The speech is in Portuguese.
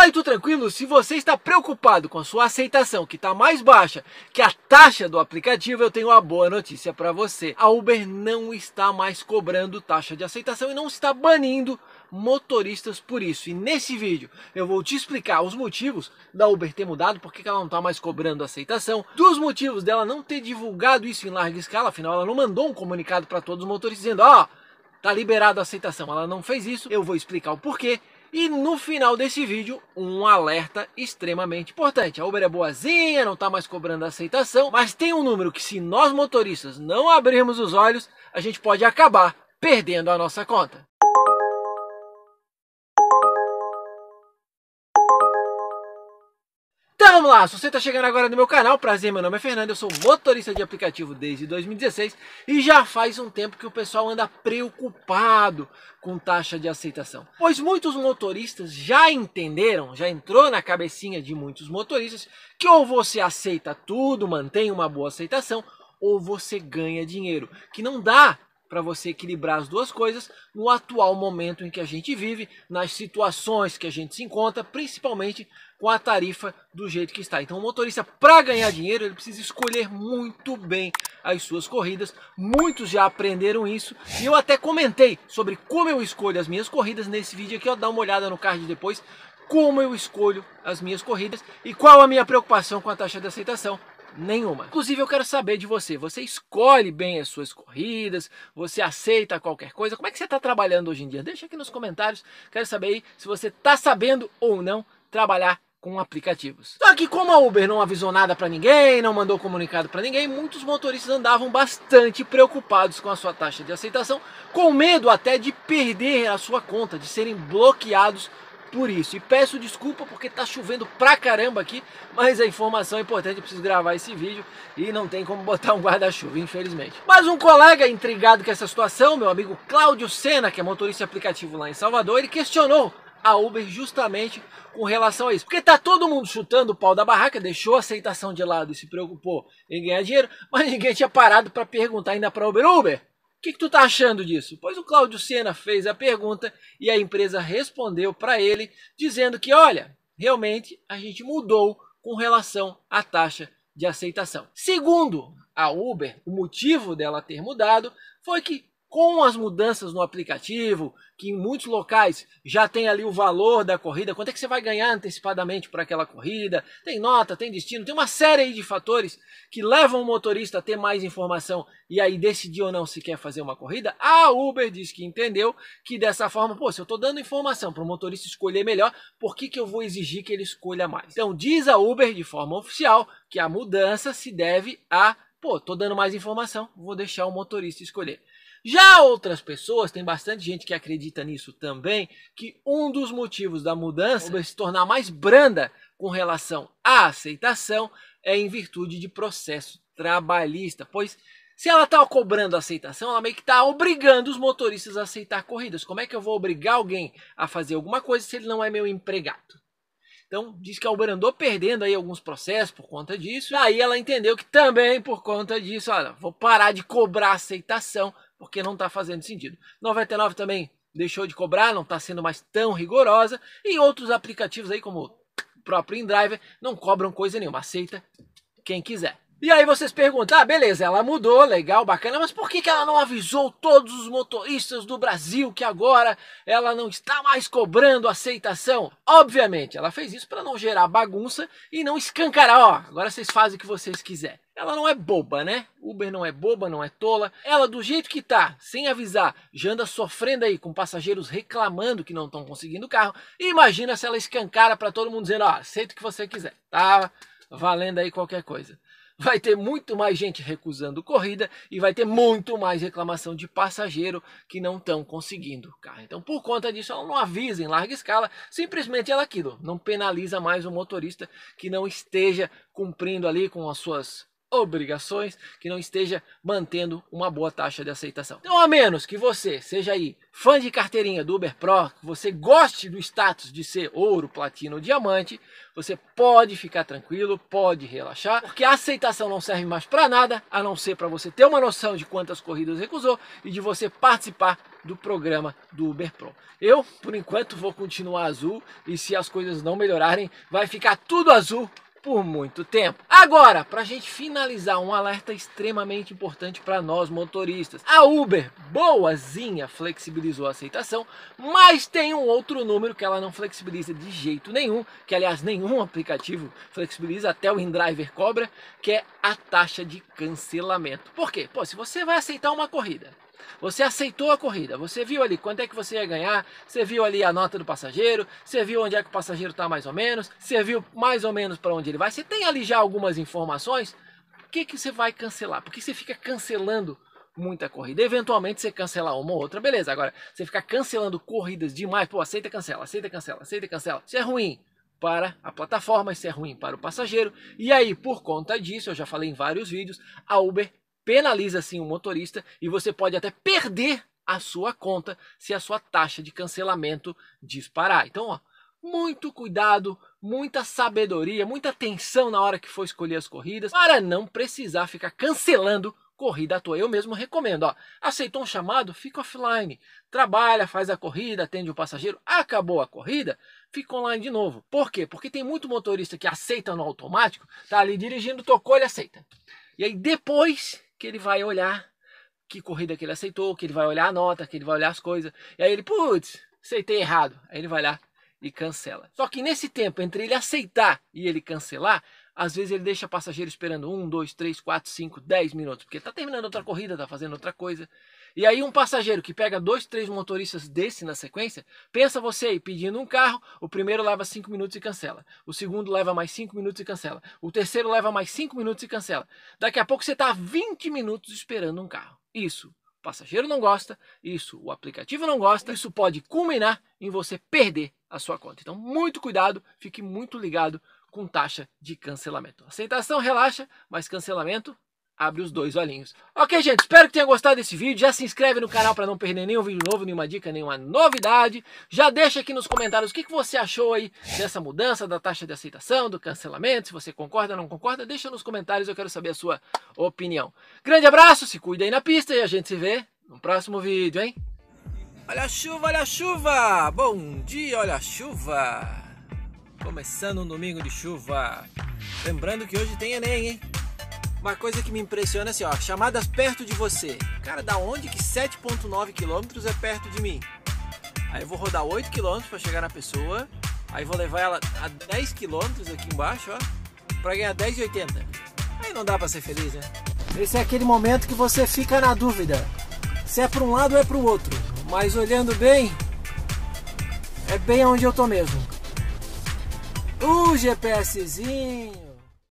Fala tudo tranquilo? Se você está preocupado com a sua aceitação, que está mais baixa que a taxa do aplicativo, eu tenho uma boa notícia para você. A Uber não está mais cobrando taxa de aceitação e não está banindo motoristas por isso. E nesse vídeo eu vou te explicar os motivos da Uber ter mudado, porque ela não está mais cobrando aceitação, dos motivos dela não ter divulgado isso em larga escala, afinal ela não mandou um comunicado para todos os motoristas dizendo, ó, oh, tá liberado a aceitação. Ela não fez isso, eu vou explicar o porquê e no final desse vídeo, um alerta extremamente importante. A Uber é boazinha, não está mais cobrando aceitação, mas tem um número que se nós motoristas não abrirmos os olhos, a gente pode acabar perdendo a nossa conta. Vamos lá, se você está chegando agora no meu canal, prazer, meu nome é Fernando, eu sou motorista de aplicativo desde 2016 e já faz um tempo que o pessoal anda preocupado com taxa de aceitação. Pois muitos motoristas já entenderam, já entrou na cabecinha de muitos motoristas que ou você aceita tudo, mantém uma boa aceitação, ou você ganha dinheiro, que não dá para você equilibrar as duas coisas no atual momento em que a gente vive, nas situações que a gente se encontra, principalmente com a tarifa do jeito que está. Então o motorista, para ganhar dinheiro, ele precisa escolher muito bem as suas corridas. Muitos já aprenderam isso e eu até comentei sobre como eu escolho as minhas corridas nesse vídeo aqui. Ó, dá uma olhada no card depois, como eu escolho as minhas corridas e qual a minha preocupação com a taxa de aceitação. Nenhuma. Inclusive eu quero saber de você. Você escolhe bem as suas corridas? Você aceita qualquer coisa? Como é que você está trabalhando hoje em dia? Deixa aqui nos comentários. Quero saber aí se você está sabendo ou não trabalhar com aplicativos. Só que como a Uber não avisou nada para ninguém, não mandou comunicado para ninguém, muitos motoristas andavam bastante preocupados com a sua taxa de aceitação, com medo até de perder a sua conta, de serem bloqueados por isso. E peço desculpa porque tá chovendo pra caramba aqui, mas a informação é importante, eu preciso gravar esse vídeo e não tem como botar um guarda-chuva, infelizmente. Mas um colega intrigado com essa situação, meu amigo Cláudio Sena, que é motorista aplicativo lá em Salvador, ele questionou a Uber justamente com relação a isso. Porque tá todo mundo chutando o pau da barraca, deixou a aceitação de lado e se preocupou em ganhar dinheiro, mas ninguém tinha parado para perguntar ainda para Uber, Uber, o que, que, tu tá achando disso? Pois o Cláudio Sena fez a pergunta e a empresa respondeu para ele dizendo que, olha, realmente a gente mudou com relação à taxa de aceitação. Segundo a Uber, o motivo dela ter mudado foi que com as mudanças no aplicativo, que em muitos locais já tem ali o valor da corrida, quanto é que você vai ganhar antecipadamente por aquela corrida, tem nota, tem destino, tem uma série de fatores que levam o motorista a ter mais informação e aí decidir ou não se quer fazer uma corrida. A Uber diz que entendeu que dessa forma, pô, se eu estou dando informação para o motorista escolher melhor, por que, que eu vou exigir que ele escolha mais? Então diz a Uber de forma oficial que a mudança se deve a, pô, estou dando mais informação, vou deixar o motorista escolher. Já outras pessoas, tem bastante gente que acredita nisso também, que um dos motivos da mudança se tornar mais branda com relação à aceitação é em virtude de processo trabalhista, pois se ela está cobrando aceitação, ela meio que está obrigando os motoristas a aceitar corridas. Como é que eu vou obrigar alguém a fazer alguma coisa se ele não é meu empregado? Então, diz que a Uber andou perdendo aí alguns processos por conta disso. Aí ela entendeu que também por conta disso, olha, vou parar de cobrar aceitação porque não está fazendo sentido. 99 também deixou de cobrar, não está sendo mais tão rigorosa. E outros aplicativos aí, como o próprio InDriver, não cobram coisa nenhuma, aceita quem quiser. E aí vocês perguntam, ah, beleza, ela mudou, legal, bacana, mas por que, que ela não avisou todos os motoristas do Brasil que agora ela não está mais cobrando aceitação? Obviamente, ela fez isso para não gerar bagunça e não escancarar, ó, agora vocês fazem o que vocês quiserem. Ela não é boba, né? Uber não é boba, não é tola. Ela, do jeito que tá, sem avisar, já anda sofrendo aí com passageiros reclamando que não estão conseguindo o carro. Imagina se ela escancara para todo mundo dizendo, ó, aceita o que você quiser, tá valendo aí qualquer coisa vai ter muito mais gente recusando corrida e vai ter muito mais reclamação de passageiro que não estão conseguindo carro. Então, por conta disso, ela não avisa em larga escala, simplesmente ela aquilo, não penaliza mais o motorista que não esteja cumprindo ali com as suas obrigações, que não esteja mantendo uma boa taxa de aceitação. Então, a menos que você seja aí fã de carteirinha do Uber Pro, que você goste do status de ser ouro, platina ou diamante, você pode ficar tranquilo, pode relaxar, porque a aceitação não serve mais para nada, a não ser para você ter uma noção de quantas corridas recusou e de você participar do programa do Uber Pro. Eu, por enquanto, vou continuar azul e se as coisas não melhorarem, vai ficar tudo azul por muito tempo. Agora, para a gente finalizar, um alerta extremamente importante para nós motoristas. A Uber, boazinha, flexibilizou a aceitação, mas tem um outro número que ela não flexibiliza de jeito nenhum, que aliás nenhum aplicativo flexibiliza, até o InDriver cobra, que é a taxa de cancelamento. Por quê? Pô, se você vai aceitar uma corrida, você aceitou a corrida, você viu ali quanto é que você ia ganhar, você viu ali a nota do passageiro, você viu onde é que o passageiro está mais ou menos, você viu mais ou menos para onde ele vai, você tem ali já algumas informações. O que, que você vai cancelar? Porque você fica cancelando muita corrida. Eventualmente você cancelar uma ou outra, beleza. Agora, você ficar cancelando corridas demais, pô, aceita, cancela, aceita, cancela, aceita, cancela. Isso é ruim para a plataforma, isso é ruim para o passageiro. E aí, por conta disso, eu já falei em vários vídeos, a Uber penaliza assim o motorista e você pode até perder a sua conta se a sua taxa de cancelamento disparar. Então, ó, muito cuidado, muita sabedoria, muita atenção na hora que for escolher as corridas para não precisar ficar cancelando corrida à toa. Eu mesmo recomendo, ó, aceitou um chamado, fica offline, trabalha, faz a corrida, atende o passageiro, acabou a corrida, fica online de novo. Por quê? Porque tem muito motorista que aceita no automático, tá ali dirigindo, tocou, ele aceita. E aí depois que ele vai olhar que corrida que ele aceitou, que ele vai olhar a nota, que ele vai olhar as coisas. E aí ele, putz, aceitei errado. Aí ele vai lá e cancela. Só que nesse tempo, entre ele aceitar e ele cancelar, às vezes ele deixa passageiro esperando um, dois, três, quatro, cinco, dez minutos, porque está terminando outra corrida, está fazendo outra coisa. E aí um passageiro que pega dois, três motoristas desse na sequência, pensa você aí pedindo um carro, o primeiro leva cinco minutos e cancela. O segundo leva mais cinco minutos e cancela. O terceiro leva mais cinco minutos e cancela. Daqui a pouco você está 20 minutos esperando um carro. Isso o passageiro não gosta, isso o aplicativo não gosta, isso pode culminar em você perder a sua conta. Então, muito cuidado, fique muito ligado com taxa de cancelamento. Aceitação relaxa, mas cancelamento abre os dois olhinhos. Ok, gente, espero que tenha gostado desse vídeo. Já se inscreve no canal para não perder nenhum vídeo novo, nenhuma dica, nenhuma novidade. Já deixa aqui nos comentários o que, que você achou aí dessa mudança da taxa de aceitação, do cancelamento, se você concorda ou não concorda, deixa nos comentários, eu quero saber a sua opinião. Grande abraço, se cuida aí na pista e a gente se vê no próximo vídeo, hein? Olha a chuva, olha a chuva! Bom dia, olha a chuva! Começando um domingo de chuva. Lembrando que hoje tem Enem, hein? Uma coisa que me impressiona é assim, ó, chamadas perto de você. Cara, da onde que 7.9 km é perto de mim? Aí eu vou rodar 8 km para chegar na pessoa, aí vou levar ela a 10 km aqui embaixo, ó, para ganhar 10,80. Aí não dá para ser feliz, né? Esse é aquele momento que você fica na dúvida se é para um lado ou é para o outro. Mas olhando bem, é bem onde eu tô mesmo. O GPSzinho